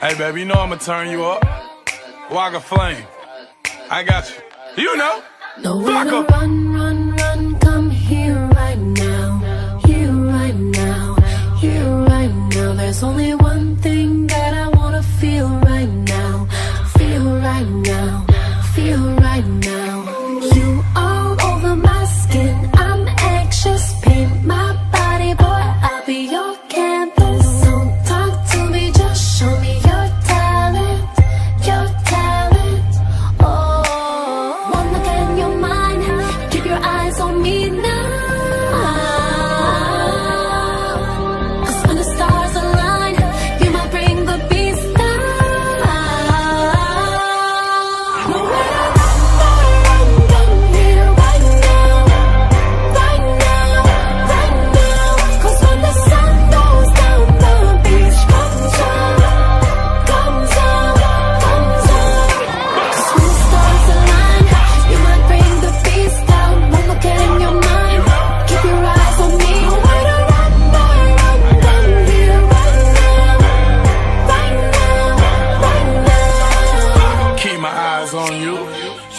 Hey, baby, you know I'ma turn you up. Walk a flame. I got you. You know. No run, run, run, come here right now. Here right now. Here right now. There's only one thing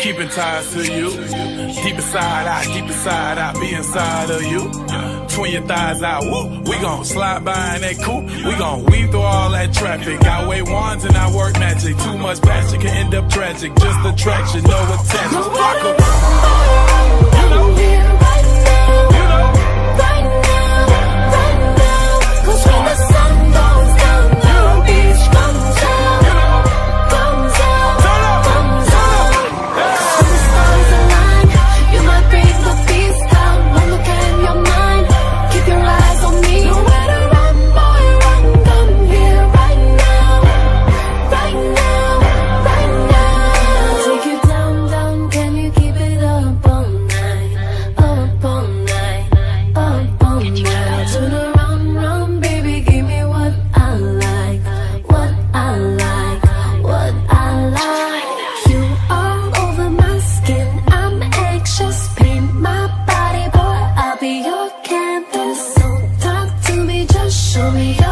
Keeping ties to you. Deep inside, I deep inside, I be inside of you. Twin your thighs out, woo. We gon' slide by in that coupe. We gon' weave through all that traffic. I wave wands and I work magic. Too much passion can end up tragic. Just attraction, no. Block up. You know. show me